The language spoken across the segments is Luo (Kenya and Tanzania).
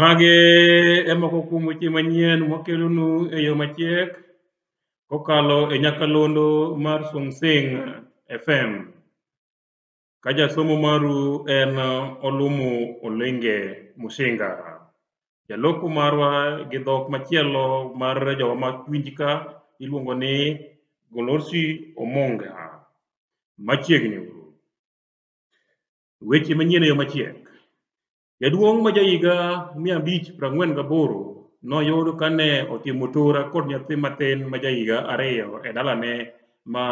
Magi e moko kuom weche manyien mwakelonu e yo machiek kokalo e nyakalondo mar Sungsing FM. Ka jasomo maru en Olumu Olenge Mushinga. Jaloko marwa gi dhok machielo mar jowa ma winj ka iluongo ni Golorsi Omonga. Machiegni uru. Weche manyien e yo machiek. Jaduong' ma jahiga 548 noyud ka ne otimo tura kod nyathi matin ma jahiga ariyo e dalane ma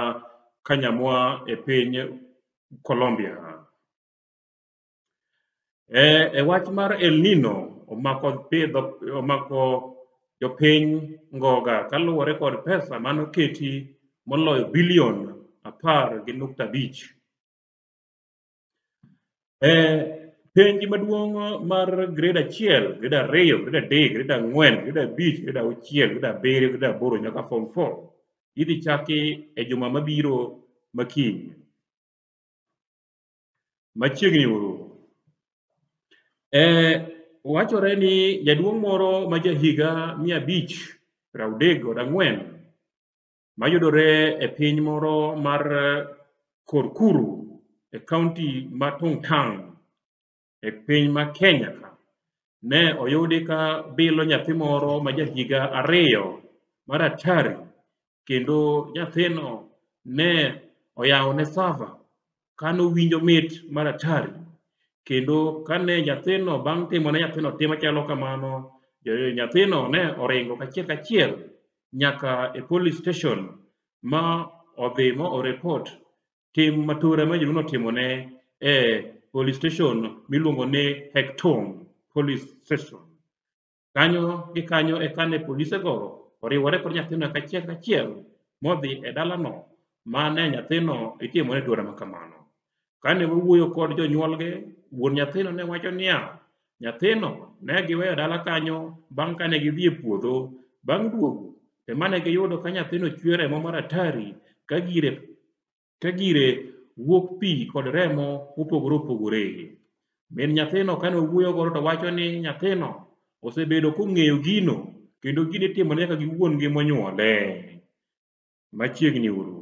Kanyamwa e piny Colombia. E, e wach mar El Nino omako pidho omako jopiny ngoga kaluwore kod pesa manoketi moloyo bilion apar gi nukta abich. Eh, penj maduong' mar grade achiel, grade ariyo, grade adek, grade ang'wen, grade abich, grade auchiel, grade abiriyo, grade aboro nyaka form four idhi chaki e juma mabiro makiny. Machiegni uru. Eh, wachore ni jaduong' moro ma jahiga mia abich, piero adek kod ang'wen mayudore e piny moro mar eh, Korkuru e kaunti ma Tungtang e piny ma Kenya ka. Ne oyudi ka bilo nyathi moro ma jahiga ariyo mar atari kendo nyathino ne oyawo ne sava kane owinjo mit mar atari kendo kane nyathino bang' timo ne nyathino tim machalo kamano jo- nyathino ne oringo kachiel kachiel nyaka e police station ma odhi ma orepot tim matura ma jonyuolne otimone e police station miluongo ni Hectong police station Kanyo gi kanyo e kane polisego oriwore kod nyathino kachiel kachiel modhi e dalano ma ne nyathino itimone tuore ma kamano. Kane wawuoyo kod jonyuolge, wuon nyathino ne wacho niya, Nyathino ne giweyo dala kanyo bang' kane gidhi e puodho. Bang' duogo, ema ne giyudo ka nyathino chwer remo mar atari ka gire ka gire wuok pi kod remo mopogore opogore. Min nyathino kane owuoyo godo to wacho ni nyathino osebedo kong'eyo gino kendo gini itimo nyaka gi wuon gi monyuole. Machiegni uru.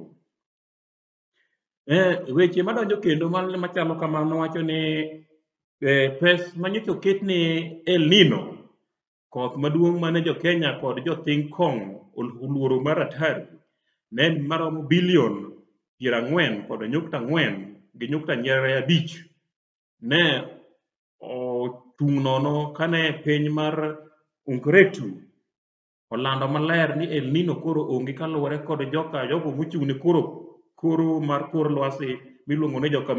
Eh, weche madonjo kendo machalo kamano wacho ni eh, pes manyocha oket ni El Nino Koth maduong' mane jo Kenya kod jo Think Kong oluoro mar atari ne en maromo bilion piero ang'wen kod nyukta ang'wen gi nyukta nyerere abich ne ochung' nono kane piny mar Unkuretu olando maler ni El Nino koro onge kaluwore kod joka jogo mochung' ne koro koro mar kor lwasi miluongo ni joka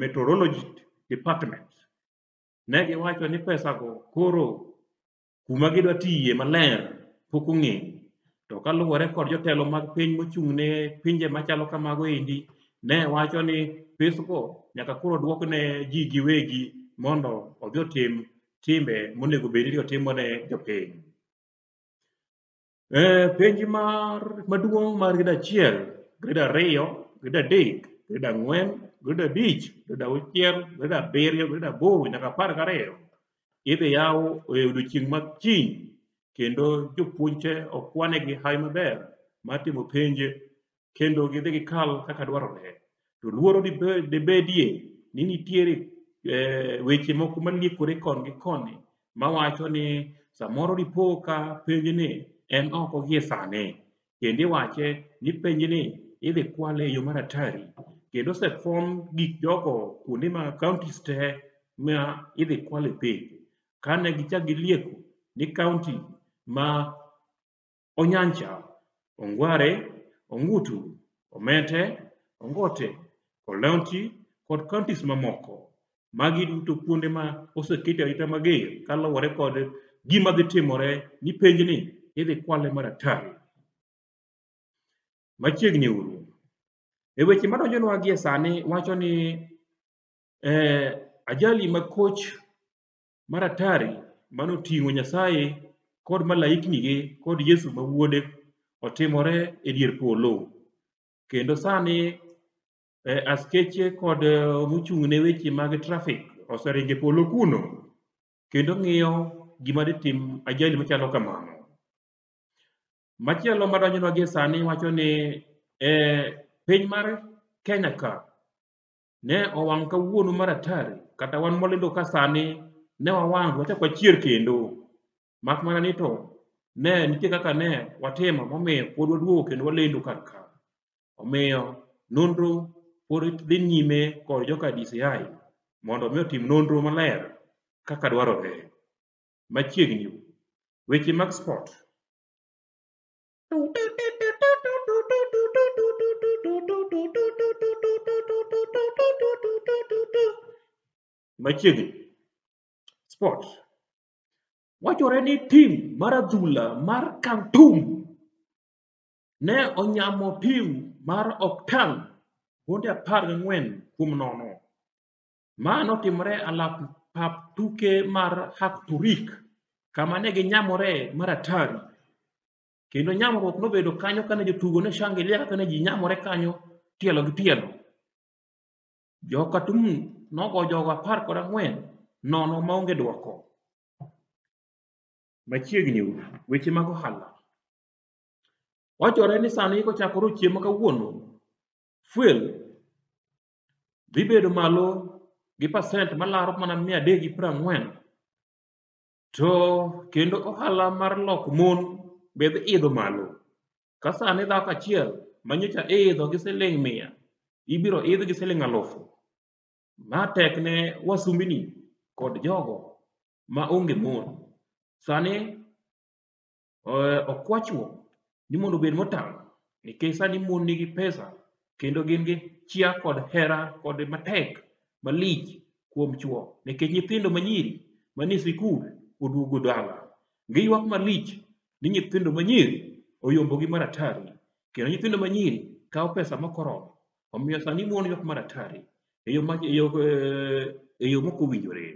meteorologist department. Ne giwacho ni pesago koro kuma gidwa tiye maler pok ong'e. To kaluwore kod jotelo mag piny mochung' ne pinje machalo kamago endi, ne wacho ni pesgo nyaka koro dwok ne ji giwegi mondo odhi otim timbe monego bed ni otimo ne jopiny. E, penj mar maduong' mar grade achiel, grade ariyo, grade adek, grade ang'wen, grade abich, grade auchiel, grade abiriyo, grade aboro nyaka apar gariyo idhi yaw e odiechieng' ma kiny kendo jopuonj te okwane gi hawi maber mar timo penj kendo gidhi gikal kaka dwarore. To luoro dibe- dibedie ni nitiere eh, weche moko maliekore koni gi koni mawacho ni samoro dipo ka penjni en oko gie sani kendo iwache ni penjni idhi kwale e yo mar atari kendo osefom gik jogo kuonde ma counties te ma idhi kwale penjo kane gichak gilieko ni county ma Onyancha, Ongware, Ongutu, Omete, Ongote, Oleonti kod counties mamoko. Magi duto kuonde ma osekete arita mager kaluwore kod gima dhi timore ni penjni idhi kwale mar atari. Machiegni uru. E weche madonjonwa gie sani wacho ni eh, ajali ma koch mar atari mane oting'o Nyasaye kod malaiknige kod Yesu ma wuode otimore e dier polo. Kendo sani eh, askeche kod eh, mochung' ne weche mag trafik oseringo e polo kuno kendo ng'iyo gima ditim ajali machalo kamano. Machielo madonjonwa gie sani wacho ni eh, piny mar Kenya ka ne owang' ka wuonu mar atari kata wan mwalindo ka sani ne wawang' wachak wachier kendo mak mana ni to ne nitie kaka ne watimo momiyo pod waduogo kendo walendo kar ka omiyo nonro pod dhi nyime kod joka DCI mondo omi otim nonro maler kaka dwarore machiegni weche mag sport machiegni sport wachore ni tim mar adhula mar kantum ne onyamo tim mar oktan gonde apar gang'wen kuom nono Ma notimore alap pap tuke mar Hakturik, kama ne ginyamore maratari. Kendo nyamruok nobedo kanyo kane jotugo ne shangilia kaka ne ji nyamore kanyo tielo gi tielo. Joka Tum nogo jogo apar kod ang'wen nono maonge dwoko. Machiegni weche mag ohala. Wachore ni sani kochakore ochieng' ma kawuono, fuel dhi bedo malo gi pasent malaro mana mia adek gi piero ang'wen to kendo ohala mar lok mon be dhi idho malo ka sani dhako achiel manyocha iidho gi siling' mia ibiro idh gi siling' alufu ma tek ne wasumbini kod jogo ma onge mon sani eh, okwachwo ni mondo obed motang' nikech sani mon nigi pesa kendo gin gi chia kod hera kod matek malich kuom chwo nikech nyithindo manyiri manie sikul oduogo dala giywak malich ni nyithindo manyiri oyombogi mar atari kendo nyithindo manyiri kawo pesa mokoromo omiyo sani mon ywak mar atari e yo ma- e yo, eh, e yo mokowinjore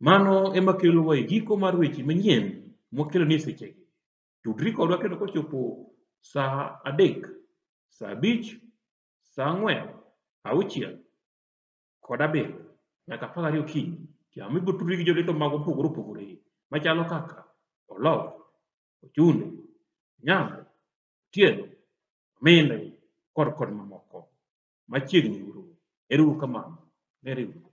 Mano ema kelowa e giko mar weche manyien mwakelo ni sechegi. Tudri kodwa kendo kochopo saa adek, saa abich, saa ang'wen, auchiel, kod abiriyo nyaka apar gariyo okinyi. Jam ibiro tudri gi jolendo mag opogore opogore machalo kaka Oloo, Ochunde, Onyango, Otieno, Ominde kod kod mamoko. Machiegni uru. Ero uru kamano. Ero uru.